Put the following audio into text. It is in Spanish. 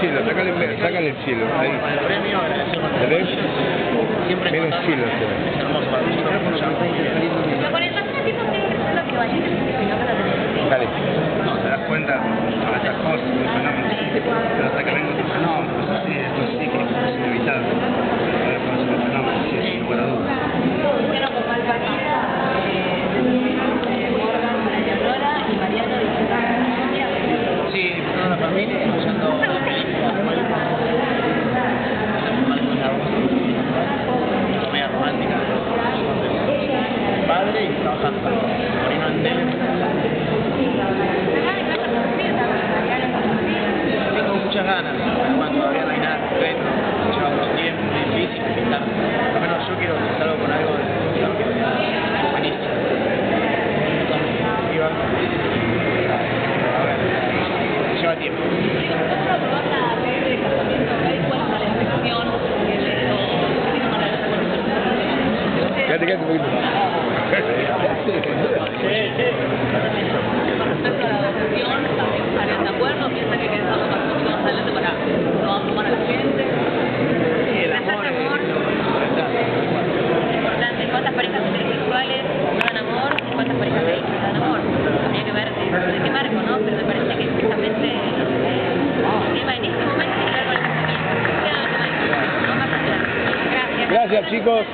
cielo, ahí. el premio, agradecemos ¿Lo ves? Siempre el nosotros escucharlo. Pero con el paso del tiempo que tener Dale. No, te das cuenta con estas cosas, un fenómeno. Pero hasta que venga otro fenómeno, pues así, esto sí que es inevitable. El fenómeno, sí, sin lugar a dudas. Con Sí, toda la familia, hadi hadi. Gracias. Chicos.